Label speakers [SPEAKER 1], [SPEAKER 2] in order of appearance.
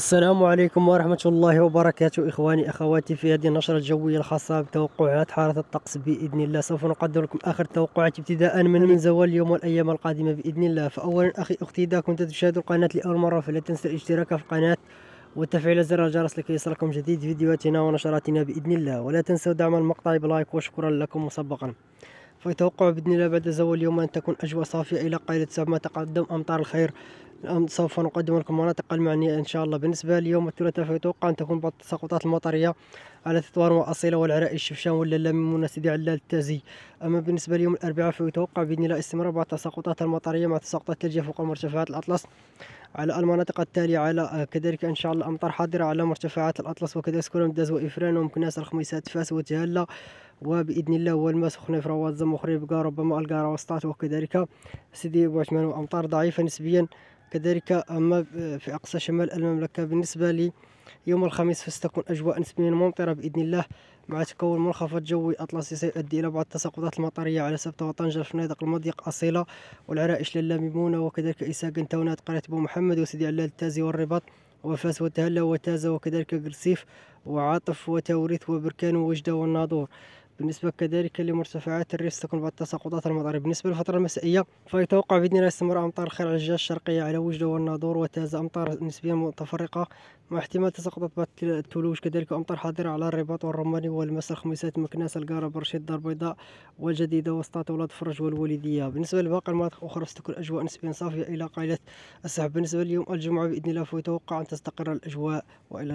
[SPEAKER 1] السلام عليكم ورحمة الله وبركاته إخواني أخواتي في هذه النشرة الجوية الخاصة بتوقعات حالة الطقس بإذن الله. سوف نقدم لكم آخر التوقعات ابتداء من من زوال اليوم والأيام القادمة بإذن الله. فأولا أخي أختي إذا كنت تشاهد القناة لأول مرة فلا تنسى الاشتراك في القناة وتفعيل زر الجرس لكي يصلكم جديد فيديوهاتنا ونشراتنا بإذن الله. ولا تنسوا دعم المقطع بلايك وشكرا لكم مسبقا. فيتوقع بإذن الله بعد زوال اليوم أن تكون أجواء صافية إلى قليل تسبب ما تقدم أمطار الخير. سوف نقدم لكم مناطق المعنية إن شاء الله. بالنسبة ليوم الثلاثاء فيتوقع أن تكون بعض التساقطات المطرية على تطوان وأصيلة والعراء الشفشان واللام سيدي علال التازي أما بالنسبة ليوم الأربعاء فيتوقع بإذن الله استمرار بعض التساقطات المطرية مع تساقطات ثلجية فوق مرتفعات الأطلس. على المناطق التالية على آه، كذلك إن شاء الله أمطار حاضرة على مرتفعات الأطلس وكذلك سكون داز وإفران ومكناس الخميسات فاس وتهلا وبإذن الله والماس وخنيفرة وزم وخريب ربما القارة وسطات وكذلك. سيدي بوعثمان وأمطار ضعيفة نسبيا. كذلك أما في أقصى شمال المملكة بالنسبة لي يوم الخميس فستكون أجواء نسبيا ممطرة بإذن الله. مع تكون منخفض جوي أطلسي سيؤدي إلى بعض التساقطات المطرية على سبتة وطنجة الفنادق المضيق أصيلة والعرائش للا ميمونة وكذلك إساقن تونات قرية بو محمد وسيدي علال التازي والرباط وفاس وتهلا وتازة وكذلك قرسيف وعاطف وتوريث وبركان ووجدة والناظور. بالنسبة كذلك لمرتفعات الريف ستكون بعض التساقطات المطر بالنسبة للفترة المسائية فيتوقع بإذن الله استمرار أمطار الخير على الجهة الشرقية على وجدة والناظور وتازة أمطار نسبيا متفرقة مع احتمال تساقطات بعض الثلوج كذلك أمطار حاضرة على الرباط والرماني والمس الخميسات مكناس القارة برشيد دار بيضاء والجديدة وسطات ولاد فرج والوالدية بالنسبة لباقي المناطق الأخرى ستكون أجواء نسبيا صافية إلى قليلة السحب. بالنسبة ليوم الجمعة بإذن الله فيتوقع أن تستقر الأجواء وإلى